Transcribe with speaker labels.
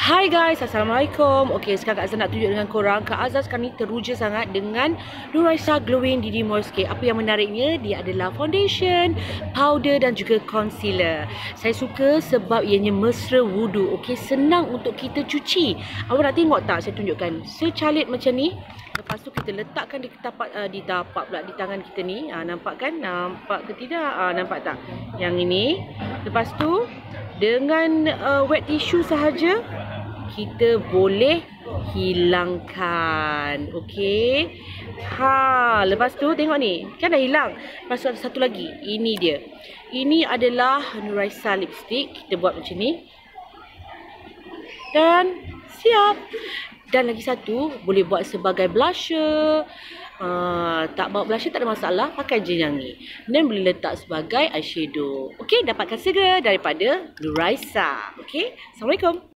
Speaker 1: Hai guys, Assalamualaikum. Okey, sekarang Kak Azaz nak tunjuk dengan korang. Kak Azaz sekarang ni teruja sangat dengan Nuraisa Glowing DD Moisture. Apa yang menariknya, dia adalah foundation, powder dan juga concealer. Saya suka sebab ianya mesra wudu. Okey, senang untuk kita cuci. Awak nak tengok tak saya tunjukkan? Secalit macam ni. Lepas tu kita letakkan di tapak uh, di tapak pula di tangan kita ni. Ha, nampak kan? Nampak ke tidak? Ha, nampak tak? Yang ini. Lepas tu dengan uh, wet tissue sahaja kita boleh hilangkan. Okey. Ha, lepas tu tengok ni. Kan dah hilang. Lepas tu ada satu lagi. Ini dia. Ini adalah Nuraisa lipstick. Kita buat macam ni. Dan siap. Dan lagi satu, boleh buat sebagai blusher. Uh, tak bawa blusher tak ada masalah. Pakai je yang ni. Dan boleh letak sebagai eyeshadow. Okey, dapatkan segera daripada Nuraisa. Okey, Assalamualaikum.